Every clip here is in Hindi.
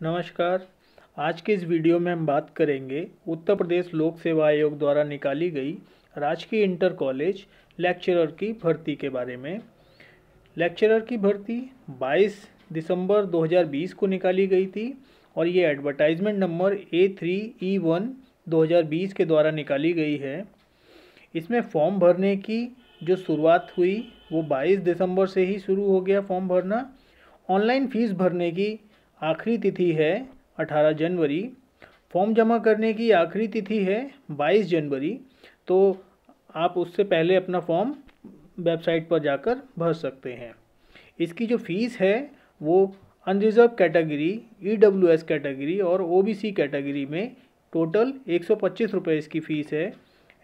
नमस्कार। आज के इस वीडियो में हम बात करेंगे, उत्तर प्रदेश लोक सेवा आयोग द्वारा निकाली गई राजकीय इंटर कॉलेज लेक्चरर की भर्ती के बारे में। लेक्चरर की भर्ती 22 दिसंबर 2020 को निकाली गई थी और ये advertisement number A three E one दो के द्वारा निकाली गई है। इसमें फॉर्म भरने की जो शुरुआत हुई, वो 22 दिसंबर से ही शुरू हो गया फॉर्म भरना। ऑनलाइन फ़ीस भरने की आखिरी तिथि है 18 जनवरी। फॉर्म जमा करने की आखिरी तिथि है 22 जनवरी। तो आप उससे पहले अपना फॉर्म वेबसाइट पर जाकर भर सकते हैं। इसकी जो फ़ीस है वो unreserved category E W S category और ओ बी सी कैटेगरी में टोटल एक सौ पच्चीस रुपये इसकी फ़ीस है।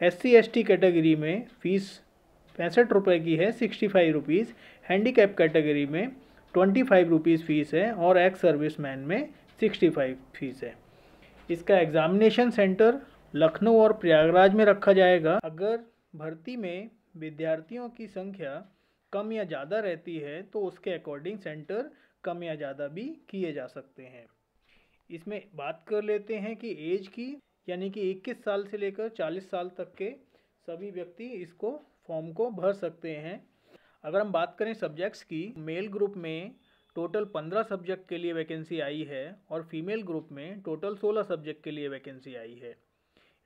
S C S T category में फ़ीस पैंसठ रुपये की है sixty five rupees handicap category में ट्वेंटी फाइव रुपीज़ फ़ीस है और एक्स सर्विस मैन में सिक्सटी फाइव फ़ीस है। इसका एग्ज़ामिनेशन सेंटर लखनऊ और प्रयागराज में रखा जाएगा। अगर भर्ती में विद्यार्थियों की संख्या कम या ज़्यादा रहती है तो उसके अकॉर्डिंग सेंटर कम या ज़्यादा भी किए जा सकते हैं। इसमें बात कर लेते हैं कि एज की, यानी कि 21 साल से लेकर 40 साल तक के सभी व्यक्ति इसको फॉर्म को भर सकते हैं। अगर हम बात करें सब्जेक्ट्स की मेल ग्रुप में टोटल पंद्रह सब्जेक्ट के लिए वैकेंसी आई है और फीमेल ग्रुप में टोटल सोलह सब्जेक्ट के लिए वैकेंसी आई है।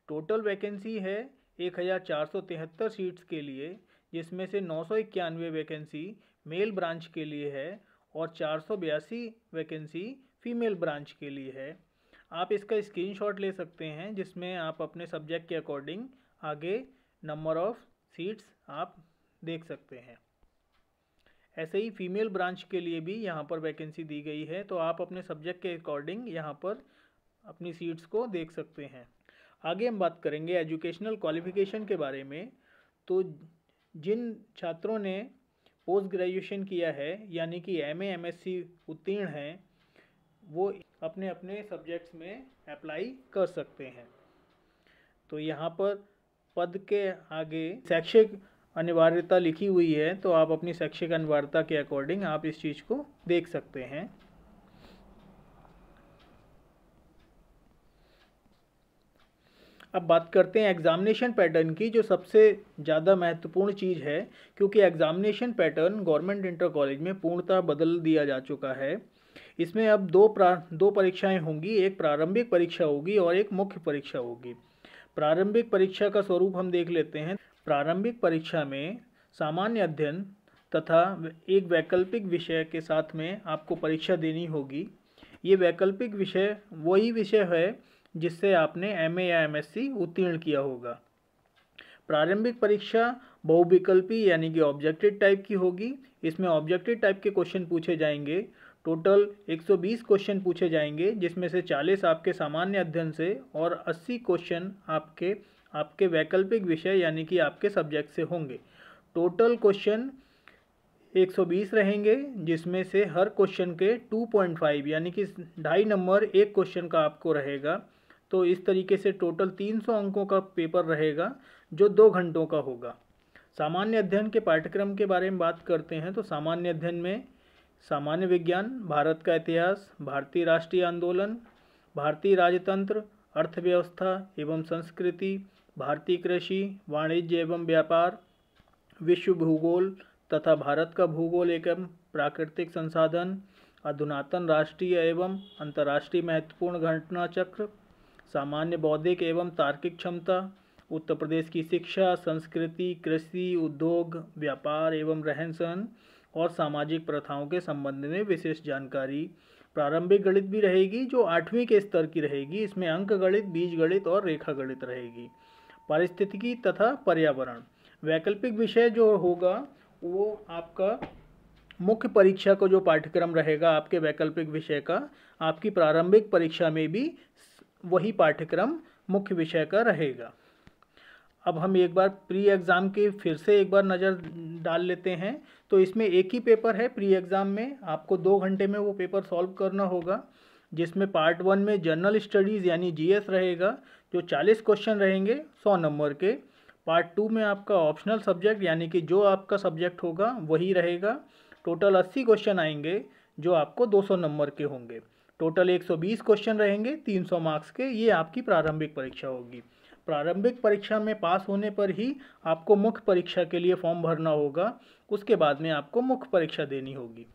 टोटल वैकेंसी है एक हज़ार चार सौ तिहत्तर सीट्स के लिए, जिसमें से नौ सौ इक्यानवे वैकेंसी मेल ब्रांच के लिए है और चार सौ बयासी वैकेंसी फीमेल ब्रांच के लिए है। आप इसका स्क्रीनशॉट ले सकते हैं, जिसमें आप अपने सब्जेक्ट के अकॉर्डिंग आगे नंबर ऑफ़ सीट्स आप देख सकते हैं। ऐसे ही फीमेल ब्रांच के लिए भी यहाँ पर वैकेंसी दी गई है तो आप अपने सब्जेक्ट के अकॉर्डिंग यहाँ पर अपनी सीट्स को देख सकते हैं। आगे हम बात करेंगे एजुकेशनल क्वालिफिकेशन के बारे में। तो जिन छात्रों ने पोस्ट ग्रेजुएशन किया है, यानी कि एम एम एस सी उत्तीर्ण हैं, वो अपने अपने सब्जेक्ट्स में अप्लाई कर सकते हैं। तो यहाँ पर पद के आगे शैक्षिक अनिवार्यता लिखी हुई है तो आप अपनी शैक्षिक अनिवार्यता के अकॉर्डिंग आप इस चीज़ को देख सकते हैं। अब बात करते हैं एग्ज़ामिनेशन पैटर्न की, जो सबसे ज़्यादा महत्वपूर्ण चीज़ है, क्योंकि examination pattern government inter college में पूर्णतः बदल दिया जा चुका है। इसमें अब दो प्रा, दो परीक्षाएँ होंगी, एक प्रारंभिक परीक्षा होगी और एक मुख्य परीक्षा होगी। प्रारंभिक परीक्षा का स्वरूप हम देख लेते हैं। प्रारंभिक परीक्षा में सामान्य अध्ययन तथा एक वैकल्पिक विषय के साथ में आपको परीक्षा देनी होगी। ये वैकल्पिक विषय, वही विषय है जिससे आपने एमए या एमएससी उत्तीर्ण किया होगा। प्रारंभिक परीक्षा बहुविकल्पी यानी कि ऑब्जेक्टिव टाइप की होगी। इसमें ऑब्जेक्टिव टाइप के क्वेश्चन पूछे जाएँगे। टोटल 120 क्वेश्चन पूछे जाएँगे, जिसमें से 40 आपके सामान्य अध्ययन से और 80 क्वेश्चन आपके आपके वैकल्पिक विषय यानी कि आपके सब्जेक्ट से होंगे। टोटल क्वेश्चन 120 रहेंगे, जिसमें से हर क्वेश्चन के 2.5 यानी कि ढाई नंबर एक क्वेश्चन का आपको रहेगा। तो इस तरीके से टोटल 300 अंकों का पेपर रहेगा, जो दो घंटों का होगा। सामान्य अध्ययन के पाठ्यक्रम के बारे में बात करते हैं तो सामान्य अध्ययन में सामान्य विज्ञान, भारत का इतिहास, भारतीय राष्ट्रीय आंदोलन, भारतीय राजतंत्र, अर्थव्यवस्था एवं संस्कृति भारतीय कृषि, वाणिज्य एवं व्यापार, विश्व भूगोल तथा भारत का भूगोल एवं प्राकृतिक संसाधन, अधुनातन राष्ट्रीय एवं अंतर्राष्ट्रीय महत्वपूर्ण घटना चक्र, सामान्य बौद्धिक एवं तार्किक क्षमता, उत्तर प्रदेश की शिक्षा, संस्कृति, कृषि, उद्योग, व्यापार एवं रहन सहन और सामाजिक प्रथाओं के संबंध में विशेष जानकारी। प्रारंभिक गणित भी रहेगी, जो आठवीं के स्तर की रहेगी। इसमें अंक गणित बीज गणित और रेखा गणित रहेगी। पारिस्थितिकी तथा पर्यावरण। वैकल्पिक विषय जो होगा, वो आपका मुख्य परीक्षा का जो पाठ्यक्रम रहेगा, आपके वैकल्पिक विषय का, आपकी प्रारंभिक परीक्षा में भी वही पाठ्यक्रम मुख्य विषय का रहेगा। अब हम एक बार प्री एग्ज़ाम के फिर से एक बार नज़र डाल लेते हैं। तो इसमें एक ही पेपर है प्री एग्ज़ाम में, आपको दो घंटे में वो पेपर सॉल्व करना होगा। जिसमें पार्ट वन में जनरल स्टडीज़ यानी जीएस रहेगा, जो 40 क्वेश्चन रहेंगे 100 नंबर के। पार्ट टू में आपका ऑप्शनल सब्जेक्ट यानी कि जो आपका सब्जेक्ट होगा, वही रहेगा। टोटल 80 क्वेश्चन आएँगे, जो आपको 200 नंबर के होंगे। टोटल 120 क्वेश्चन रहेंगे 300 मार्क्स के। ये आपकी प्रारंभिक परीक्षा होगी। प्रारंभिक परीक्षा में पास होने पर ही आपको मुख्य परीक्षा के लिए फॉर्म भरना होगा। उसके बाद में आपको मुख्य परीक्षा देनी होगी।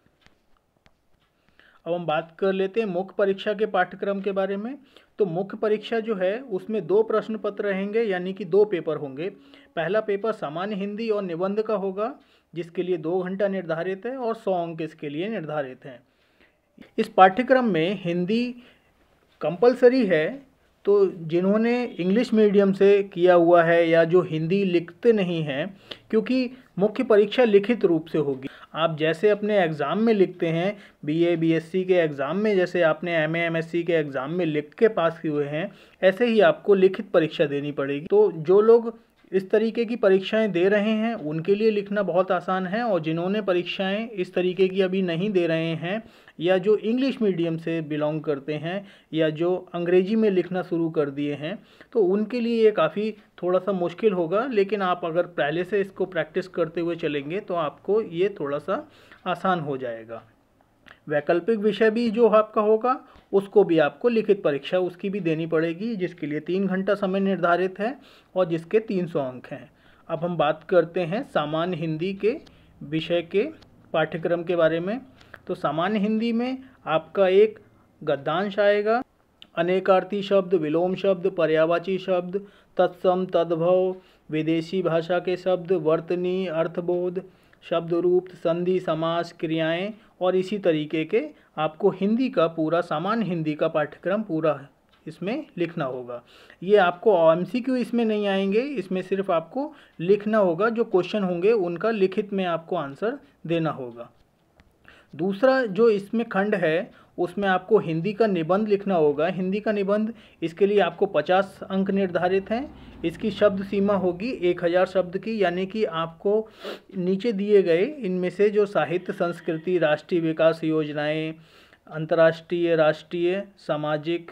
अब हम बात कर लेते हैं मुख्य परीक्षा के पाठ्यक्रम के बारे में। तो मुख्य परीक्षा जो है, उसमें दो प्रश्न पत्र रहेंगे, यानी कि दो पेपर होंगे। पहला पेपर सामान्य हिंदी और निबंध का होगा, जिसके लिए दो घंटा निर्धारित है और सौ अंक इसके लिए निर्धारित हैं। इस पाठ्यक्रम में हिंदी कंपलसरी है तो जिन्होंने इंग्लिश मीडियम से किया हुआ है या जो हिंदी लिखते नहीं हैं, क्योंकि मुख्य परीक्षा लिखित रूप से होगी। आप जैसे अपने एग्ज़ाम में लिखते हैं बीए बीएससी के एग्ज़ाम में, जैसे आपने एमए एमएससी के एग्ज़ाम में लिख के पास हुए हैं, ऐसे ही आपको लिखित परीक्षा देनी पड़ेगी। तो जो लोग इस तरीके की परीक्षाएँ दे रहे हैं, उनके लिए लिखना बहुत आसान है और जिन्होंने परीक्षाएँ इस तरीके की अभी नहीं दे रहे हैं या जो इंग्लिश मीडियम से बिलोंग करते हैं, या जो अंग्रेज़ी में लिखना शुरू कर दिए हैं तो उनके लिए ये काफ़ी थोड़ा सा मुश्किल होगा। लेकिन आप अगर पहले से इसको प्रैक्टिस करते हुए चलेंगे तो आपको ये थोड़ा सा आसान हो जाएगा। वैकल्पिक विषय भी जो आपका होगा, उसको भी आपको लिखित परीक्षा उसकी भी देनी पड़ेगी, जिसके लिए तीन घंटा समय निर्धारित है और जिसके तीन सौ अंक हैं। अब हम बात करते हैं सामान्य हिंदी के विषय के पाठ्यक्रम के बारे में। तो सामान्य हिंदी में आपका एक गद्यांश आएगा। अनेकार्थी शब्द, विलोम शब्द, पर्यावाची शब्द, तत्सम, तद्भव, विदेशी भाषा के शब्द, वर्तनी, अर्थबोध शब्द रूप संधि, समास, क्रियाएँ और इसी तरीके के आपको हिंदी का पूरा, सामान्य हिंदी का पाठ्यक्रम पूरा इसमें लिखना होगा। ये आपको एम इसमें नहीं आएँगे, इसमें सिर्फ़ आपको लिखना होगा, जो क्वेश्चन होंगे उनका लिखित में आपको आंसर देना होगा। दूसरा जो इसमें खंड है, उसमें आपको हिंदी का निबंध लिखना होगा। हिंदी का निबंध, इसके लिए आपको 50 अंक निर्धारित हैं। इसकी शब्द सीमा होगी 1000 शब्द की, यानी कि आपको नीचे दिए गए, इनमें से जो साहित्य, संस्कृति, राष्ट्रीय विकास योजनाएँ, अंतर्राष्ट्रीय, राष्ट्रीय, सामाजिक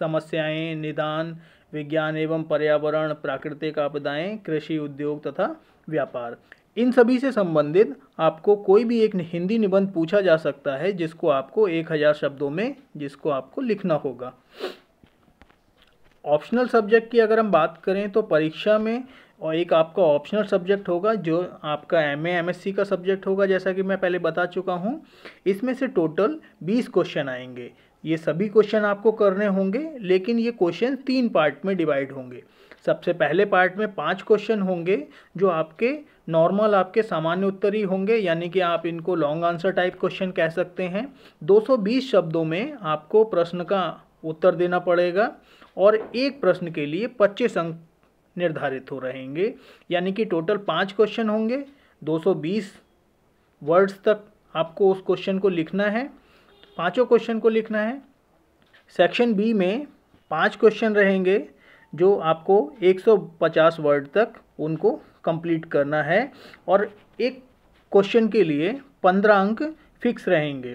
समस्याएँ, निदान, विज्ञान एवं पर्यावरण, प्राकृतिक आपदाएँ, कृषि उद्योग तथा व्यापार। इन सभी से संबंधित आपको कोई भी एक हिंदी निबंध पूछा जा सकता है, जिसको आपको एक हज़ार शब्दों में, जिसको आपको लिखना होगा। ऑप्शनल सब्जेक्ट की अगर हम बात करें तो परीक्षा में और एक आपका ऑप्शनल सब्जेक्ट होगा, जो आपका एम एम एस सी का सब्जेक्ट होगा, जैसा कि मैं पहले बता चुका हूँ। इसमें से टोटल बीस क्वेश्चन आएँगे। ये सभी क्वेश्चन आपको करने होंगे, लेकिन ये क्वेश्चन तीन पार्ट में डिवाइड होंगे। सबसे पहले पार्ट में पाँच क्वेश्चन होंगे, जो आपके नॉर्मल आपके सामान्य उत्तर ही होंगे, यानी कि आप इनको लॉन्ग आंसर टाइप क्वेश्चन कह सकते हैं। 220 शब्दों में आपको प्रश्न का उत्तर देना पड़ेगा, और एक प्रश्न के लिए 25 अंक निर्धारित हो रहेंगे, यानी कि टोटल पाँच क्वेश्चन होंगे। 220 वर्ड्स तक आपको उस क्वेश्चन को लिखना है। पाँचों क्वेश्चन को लिखना है। सेक्शन बी में पाँच क्वेश्चन रहेंगे, जो आपको 150 वर्ड तक उनको कंप्लीट करना है। और एक क्वेश्चन के लिए 15 अंक फिक्स रहेंगे।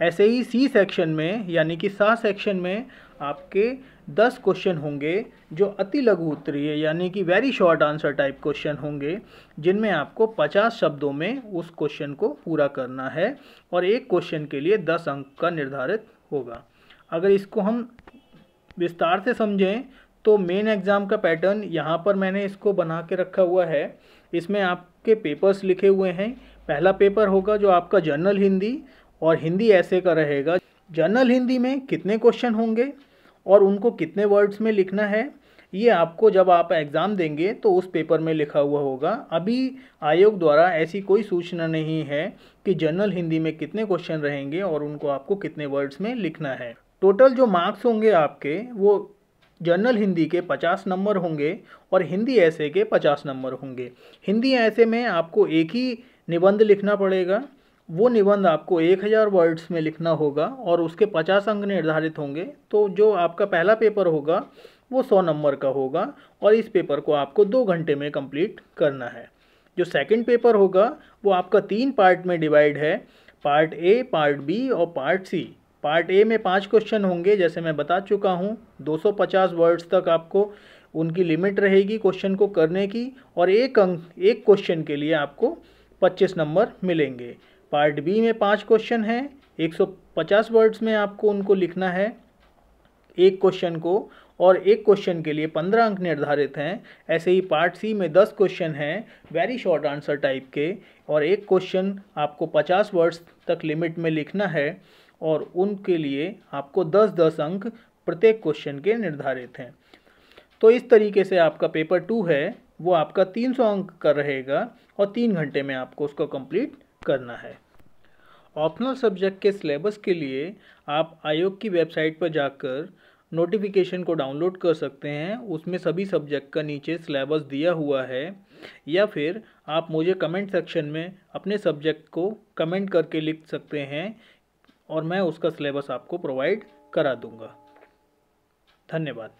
ऐसे ही सी सेक्शन में, यानी कि सा सेक्शन में आपके 10 क्वेश्चन होंगे, जो अति लघु उत्तरीय, यानी कि very short answer type question होंगे, जिनमें आपको 50 शब्दों में उस क्वेश्चन को पूरा करना है, और एक क्वेश्चन के लिए 10 अंक का निर्धारित होगा। अगर इसको हम विस्तार से समझें तो मेन एग्ज़ाम का पैटर्न यहाँ पर मैंने इसको बना के रखा हुआ है। इसमें आपके पेपर्स लिखे हुए हैं। पहला पेपर होगा जो आपका जनरल हिंदी और हिंदी ऐसे का रहेगा जनरल हिंदी में कितने क्वेश्चन होंगे और उनको कितने वर्ड्स में लिखना है, ये आपको जब आप एग्ज़ाम देंगे तो उस पेपर में लिखा हुआ होगा। अभी आयोग द्वारा ऐसी कोई सूचना नहीं है कि जनरल हिंदी में कितने क्वेश्चन रहेंगे और उनको आपको कितने वर्ड्स में लिखना है। टोटल जो मार्क्स होंगे आपके, वो जनरल हिंदी के 50 नंबर होंगे और हिंदी ऐसे के 50 नंबर होंगे। हिंदी ऐसे में आपको एक ही निबंध लिखना पड़ेगा वो निबंध आपको 1000 वर्ड्स में लिखना होगा और उसके 50 अंक निर्धारित होंगे तो जो आपका पहला पेपर होगा, वो 100 नंबर का होगा और इस पेपर को आपको दो घंटे में कंप्लीट करना है। जो सेकंड पेपर होगा, वो आपका तीन पार्ट में डिवाइड है पार्ट ए पार्ट बी और पार्ट सी पार्ट ए में पाँच क्वेश्चन होंगे, जैसे मैं बता चुका हूँ 250 वर्ड्स तक आपको उनकी लिमिट रहेगी क्वेश्चन को करने की और एक अंक, एक क्वेश्चन के लिए आपको 25 नंबर मिलेंगे। पार्ट बी में पाँच क्वेश्चन हैं। पचास वर्ड्स में आपको उनको लिखना है। एक क्वेश्चन को और एक क्वेश्चन के लिए पंद्रह अंक निर्धारित हैं। ऐसे ही पार्ट सी में दस क्वेश्चन हैं, वेरी शॉर्ट आंसर टाइप के। और एक क्वेश्चन आपको पचास वर्ड्स तक लिमिट में लिखना है और उनके लिए आपको दस दस अंक प्रत्येक क्वेश्चन के निर्धारित हैं। तो इस तरीके से आपका पेपर टू है, वो आपका 300 अंक का रहेगा और तीन घंटे में आपको उसको कंप्लीट करना है। ऑप्शनल सब्जेक्ट के सिलेबस के लिए आप आयोग की वेबसाइट पर जाकर नोटिफिकेशन को डाउनलोड कर सकते हैं। उसमें सभी सब्जेक्ट का नीचे सिलेबस दिया हुआ है या फिर आप मुझे कमेंट सेक्शन में अपने सब्जेक्ट को कमेंट करके लिख सकते हैं और मैं उसका सिलेबस आपको प्रोवाइड करा दूँगा। धन्यवाद।